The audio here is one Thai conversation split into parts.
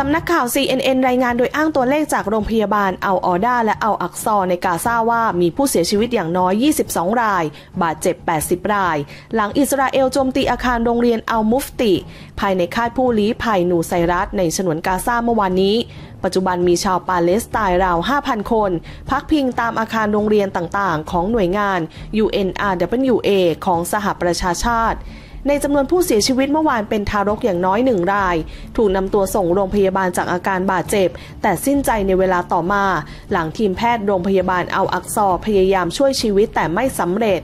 สำนักข่าว CNN รายงานโดยอ้างตัวเลขจากโรงพยาบาลอัลออดาและอัลอักซอในกาซาว่ามีผู้เสียชีวิตอย่างน้อย 22 ราย บาดเจ็บ 80 ราย หลังอิสราเอลโจมตีอาคารโรงเรียนอัลมุฟติ ภายในค่ายผู้ลี้ภัยนูไซรัสในฉนวนกาซาเมื่อวานนี้ ปัจจุบันมีชาวปาเลสไตน์ราว 5,000 คน พักพิงตามอาคารโรงเรียนต่างๆ ของหน่วยงาน UNRWA ของสหประชาชาติ ในจำนวนผู้เสียชีวิตเมื่อวานเป็นทารกอย่างน้อยหนึ่งราย ถูกนำตัวส่งโรงพยาบาลจากอาการบาดเจ็บ แต่สิ้นใจในเวลาต่อมา หลังทีมแพทย์โรงพยาบาลอัลอักซอพยายามช่วยชีวิตแต่ไม่สำเร็จ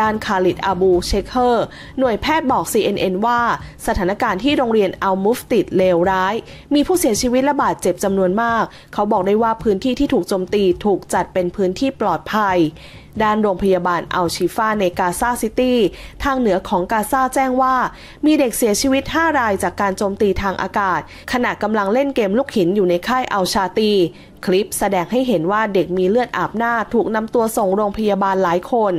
ด้านคาลิดอาบูเชคเฮอร์ หน่วยแพทย์บอก CNN ว่า สถานการณ์ที่โรงเรียนอัลมุฟติดเลวร้าย มีผู้เสียชีวิตและบาดเจ็บจำนวนมาก เขาบอกได้ว่าพื้นที่ที่ถูกโจมตีถูกจัดเป็นพื้นที่ปลอดภัยด้านโรงพยาบาลอัลชิฟาในกาซาซิตี้ทางเหนือของกาซาแจ้งว่า มีเด็กเสียชีวิต 5 รายจากการโจมตีทางอากาศ ขณะกำลังเล่นเกมลูกหินอยู่ในค่ายอัลชาตี คลิปแสดงให้เห็นว่าเด็กมีเลือดอาบหน้าถูกนำตัวส่งโรงพยาบาลหลายคน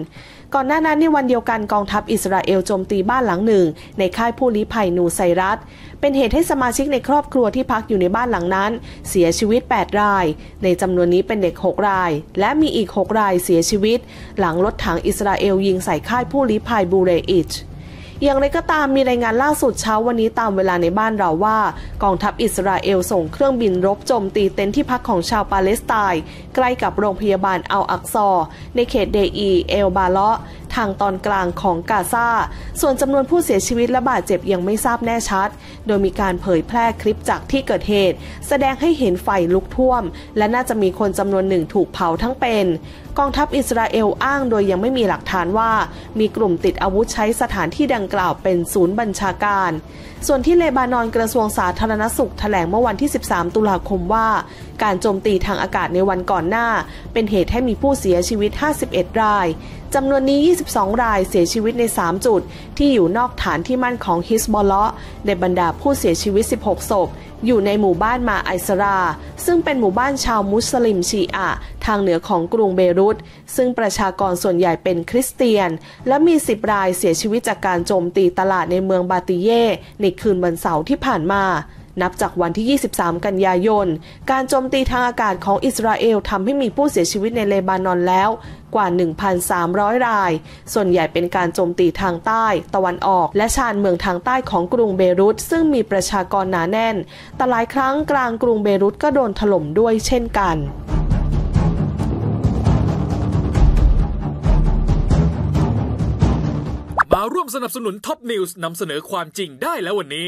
ก่อนหน้านั้นในวันเดียวกันกองทัพอิสราเอลโจมตีบ้านหลังหนึ่ง ในค่ายผู้ลี้ภัยนูไซรัส เป็นเหตุให้สมาชิกในครอบครัวที่พักอยู่ในบ้านหลังนั้น เสียชีวิต 8 ราย ในจำนวนนี้เป็นเด็ก 6 ราย และมีอีก 6 รายเสียชีวิต หลังรถถังอิสราเอลยิงใส่ค่ายผู้ลี้ภัยบูเรอิช อย่างไรก็ตามมีรายงานล่าสุดเช้าวันนี้ตามเวลาในบ้านเราว่า กองทัพอิสราเอลส่งเครื่องบินรบโจมตีเต็นท์ที่พักของชาวปาเลสไตน์ใกล้กับโรงพยาบาลอัลอักซอ ในเขตเดอีเอลบาเลาะ ทางตอนกลางของกาซา ส่วนจำนวนผู้เสียชีวิตและบาดเจ็บยังไม่ทราบแน่ชัด โดยมีการเผยแพร่คลิปจากที่เกิดเหตุ แสดงให้เห็นไฟลุกท่วม และน่าจะมีคนจำนวนหนึ่งถูกเผาทั้งเป็น กองทัพอิสราเอลอ้างโดยยังไม่มีหลักฐานว่า มีกลุ่มติดอาวุธใช้สถานที่ดังกล่าวเป็นศูนย์บัญชาการ ส่วนที่เลบานอนกระทรวงสาธารณสุขแถลงเมื่อวันที่ 13 ตุลาคมว่า การโจมตีทางอากาศในวันก่อนหน้า เป็นเหตุให้มีผู้เสียชีวิต 51 รายจำนวนนี้22รายเสียชีวิตใน 3 จุด ที่อยู่นอกฐานที่มั่นของฮิสบอลเลาะในบรรดาผู้เสียชีวิต 16 ศพ อยู่ในหมู่บ้านมาไอซรา ซึ่งเป็นหมู่บ้านชาวมุสลิมชีอะทางเหนือของกรุงเบรุต ซึ่งประชากรส่วนใหญ่เป็นคริสเตียน และมี 10 รายเสียชีวิตจากการโจมตีตลาดในเมืองบาติเย่ในคืนวันเสาร์ที่ผ่านมา นับจากวันที่ 23 กันยายน การโจมตีทางอากาศของอิสราเอลทำให้มีผู้เสียชีวิตในเลบานอนแล้วกว่า 1,300 ราย ส่วนใหญ่เป็นการโจมตีทางใต้ ตะวันออก และชานเมืองทางใต้ของกรุงเบรุตซึ่งมีประชากรหนาแน่น แต่หลายครั้งกลางกรุงเบรุตก็โดนถล่มด้วยเช่นกันมาร่วมสนับสนุนท็อปนิวส์นำเสนอความจริงได้แล้ววันนี้